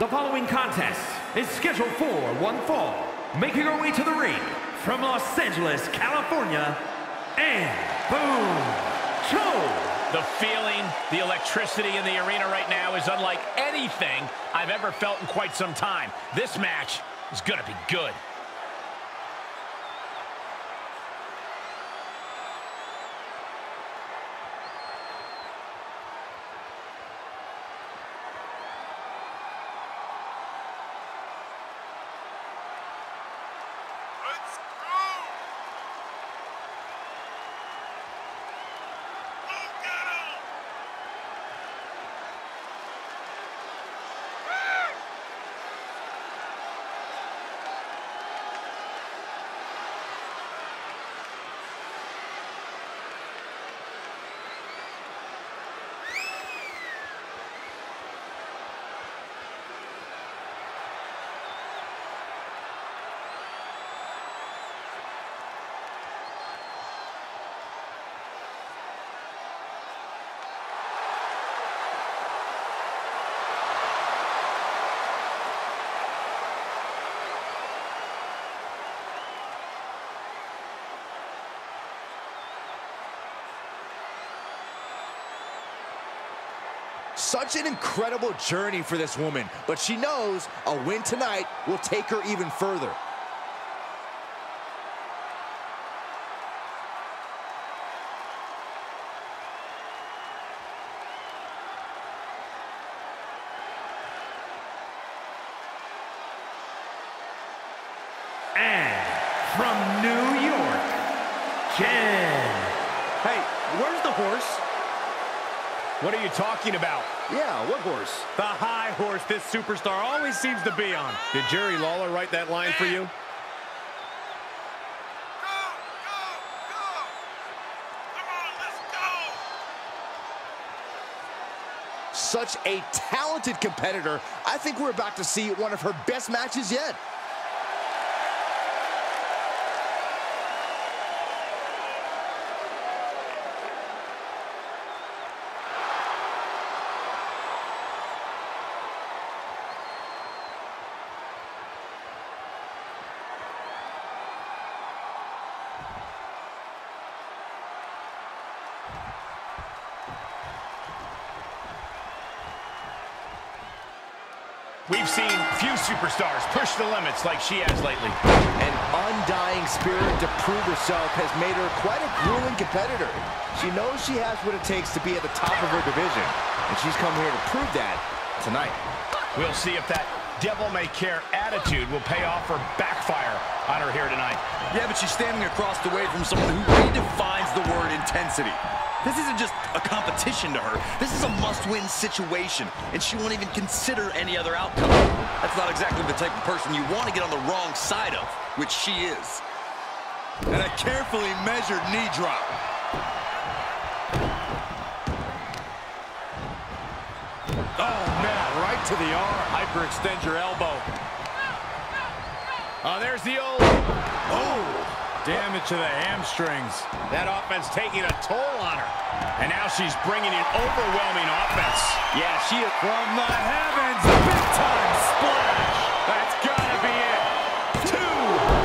The following contest is scheduled for one fall, making her way to the ring from Los Angeles, California, and Boom Cho. The feeling, the electricity in the arena right now is unlike anything I've ever felt in quite some time. This match is to be good. Such an incredible journey for this woman, but she knows a win tonight will take her even further. And from New York, Jen. Hey, where's the horse? What are you talking about? Yeah, what horse? The high horse this superstar always seems to be on. Did Jerry Lawler write that line for you? Such a talented competitor. I think we're about to see one of her best matches yet. We've seen few superstars push the limits like she has lately. An undying spirit to prove herself has made her quite a grueling competitor. She knows she has what it takes to be at the top of her division, and she's come here to prove that tonight. We'll see if that devil-may-care attitude will pay off or backfire on her here tonight. Yeah, but she's standing across the way from someone who redefines the word intensity. This isn't just a competition to her. This is a must-win situation, and she won't even consider any other outcome. That's not exactly the type of person you want to get on the wrong side of, which she is. And a carefully measured knee drop. Oh, man, right to the arm. Hyperextend your elbow. Oh, there's the old... Oh, damage to the hamstrings. That offense taking a toll on her. And now she's bringing in overwhelming offense. Yeah, she is... From the heavens, big time splash. That's gotta be it. Two.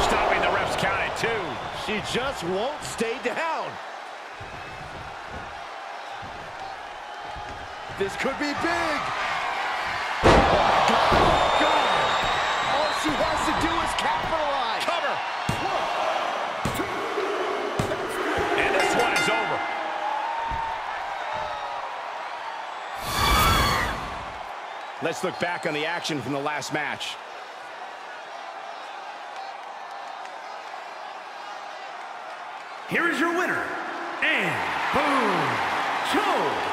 Stopping the ref's count at two. She just won't stay down. This could be big. Let's look back on the action from the last match. Here is your winner, and Boom Cho.